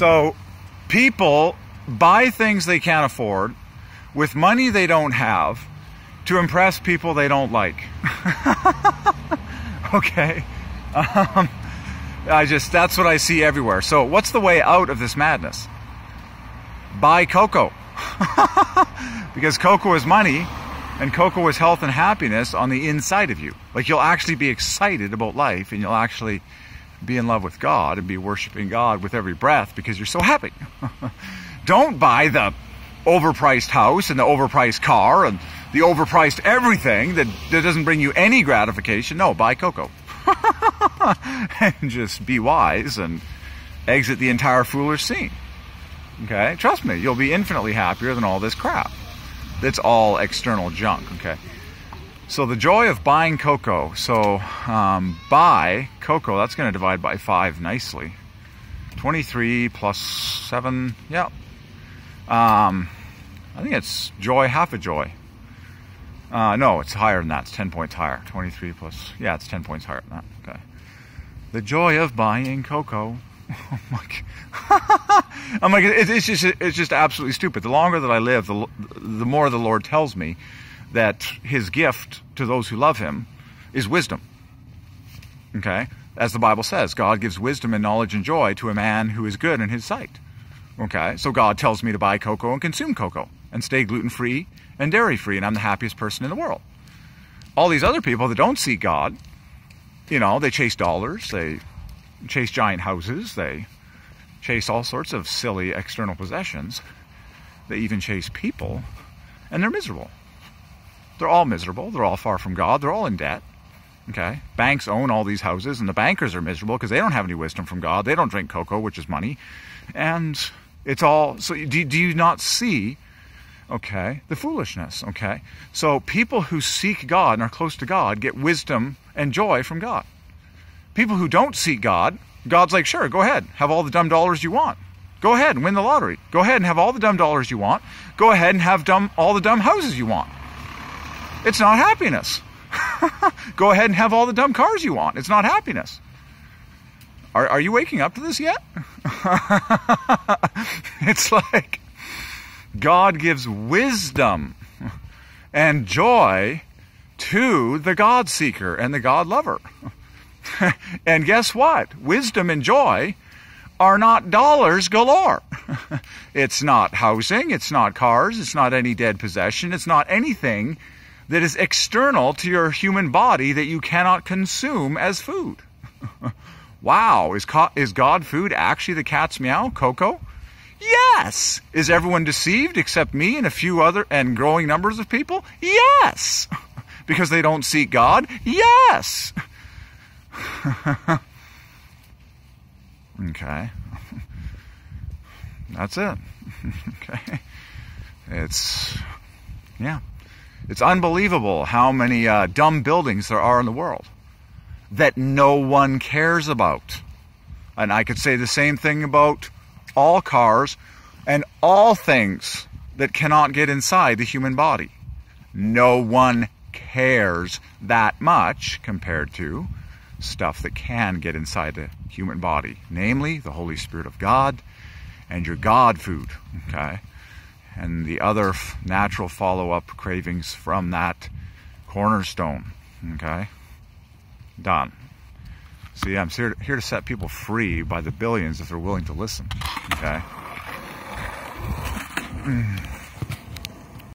So people buy things they can't afford with money they don't have to impress people they don't like. okay. Um, I just, that's what I see everywhere. So, what's the way out of this madness? Buy cocoa. because cocoa is money and cocoa is health and happiness on the inside of you. Like, you'll actually be excited about life and you'll actually be in love with God and be worshiping God with every breath because you're so happy. Don't buy the overpriced house and the overpriced car and the overpriced everything that, that doesn't bring you any gratification. No, buy cocoa. and just be wise and exit the entire foolish scene. Okay? Trust me, you'll be infinitely happier than all this crap. That's all external junk, okay? So the joy of buying cocoa. So um, buy cocoa, that's going to divide by 5 nicely. 23 plus 7, yeah. Um, I think it's joy, half a joy. Uh, no, it's higher than that. It's 10 points higher. 23 plus, yeah, it's 10 points higher than that. Okay. The joy of buying cocoa. Oh my I'm like, it's just, it's just absolutely stupid. The longer that I live, the, the more the Lord tells me that his gift to those who love him is wisdom. Okay? As the Bible says, God gives wisdom and knowledge and joy to a man who is good in his sight. Okay? So God tells me to buy cocoa and consume cocoa and stay gluten free and dairy free, and I'm the happiest person in the world. All these other people that don't see God, you know, they chase dollars, they chase giant houses, they chase all sorts of silly external possessions, they even chase people, and they're miserable. They're all miserable, they're all far from God, they're all in debt. Okay? Banks own all these houses, and the bankers are miserable because they don't have any wisdom from God. They don't drink cocoa, which is money. And it's all so do, do you not see okay, the foolishness, okay? So people who seek God and are close to God get wisdom and joy from God. People who don't seek God, God's like, sure, go ahead, have all the dumb dollars you want. Go ahead and win the lottery. Go ahead and have all the dumb dollars you want. Go ahead and have dumb, all the dumb houses you want. It's not happiness. go ahead and have all the dumb cars you want. It's not happiness. Are, are you waking up to this yet? it's like, God gives wisdom and joy to the God seeker and the God lover. and guess what? Wisdom and joy are not dollars galore. it's not housing, it's not cars, it's not any dead possession, it's not anything that is external to your human body that you cannot consume as food. wow, is, is God food actually the cat's meow, cocoa? Yes. Is everyone deceived except me and a few other and growing numbers of people? Yes. because they don't seek God? Yes. okay. That's it. okay. It's, yeah. It's unbelievable how many uh, dumb buildings there are in the world that no one cares about. And I could say the same thing about all cars, and all things that cannot get inside the human body. No one cares that much compared to stuff that can get inside the human body, namely the Holy Spirit of God and your God food, okay? And the other natural follow up cravings from that cornerstone, okay? Done. See, I'm here to, here to set people free by the billions if they're willing to listen. Okay?